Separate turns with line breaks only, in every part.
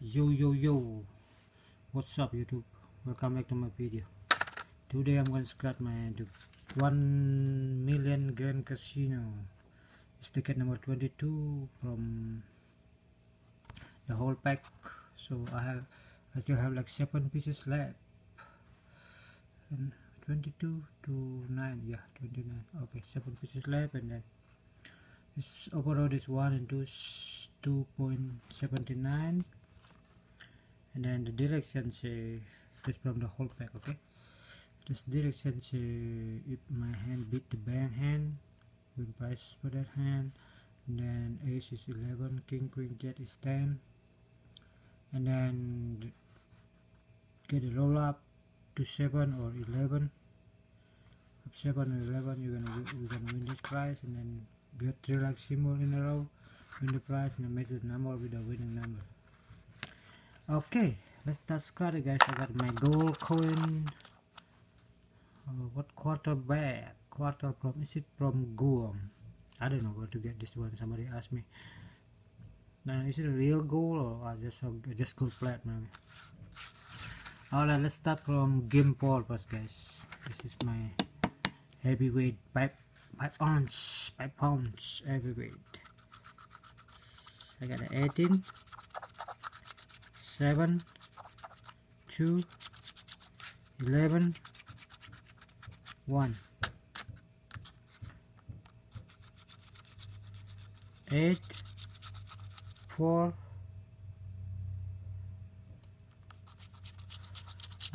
yo yo yo. What's up youtube? Welcome back to my video. Today i'm going to scratch my the 1 million grand casino. It's ticket number 22 from the whole pack. So i have i still have like seven pieces left. And 22 to 9 yeah 29 okay seven pieces left and then this overall is 1 and 2 2.79 and then the direction say this from the whole pack okay? This direction if my hand beat the bank hand win price for that hand and then ace is 11 king queen jet is 10 and then get a roll up to 7 or 11 up 7 or 11 you're gonna you're gonna win this prize and then get three like symbol in a row win the prize and match the number with the winning number okay let's start scratching guys. I got my gold coin. Uh, what quarterback? Quarter from is it from Guam? I don't know where to get this one. Somebody asked me. Now is it a real gold or I just uh, just gold platinum alright let's start from game 4 first guys. This is my heavyweight pipe 5 ounce 5 pounds heavyweight. I got an 18 7 2 11 1 8 4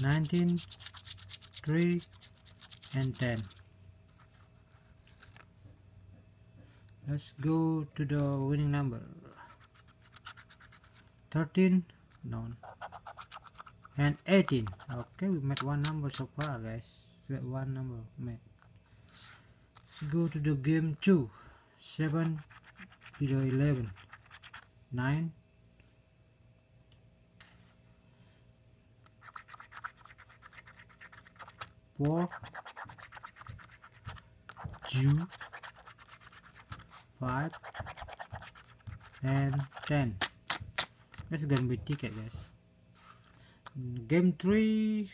19 3 and 10 let's go to the winning number. 13 no and 18 okay we met one number so far guys. We got one number. Met. Let's go to the game 2 7 to the 11 9 4 2 5 and 10 that's gonna be ticket guys. Game 3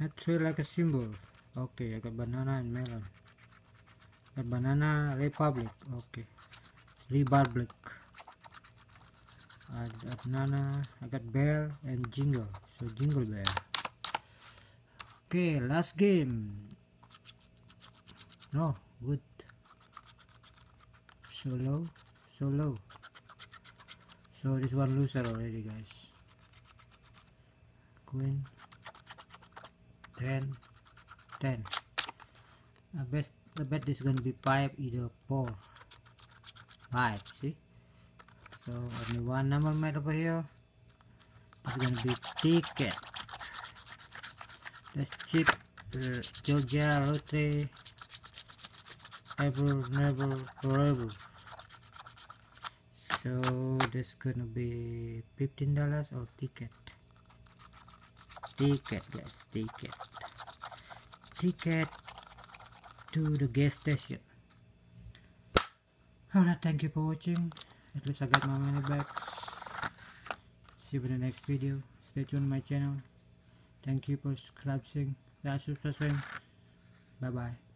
I three like a symbol. Okay I got banana and melon. Got banana republic. Okay. Republic. I got banana I got bell and jingle. So jingle bell okay last game. No good. So low so low so this one loser already guys. Queen. 10 10 I bet I bet this is gonna be five either four. Five see? So only one number made over here. It's gonna be ticket. Let's check uh, Georgia lottery. Ever never forever so this gonna be 15 dollars or ticket? Ticket guys ticket. Ticket to the gas station. Alright thank you for watching. At least I got my money back. See you in the next video. Stay tuned my channel. Thank you for subscribing. Subscribing bye bye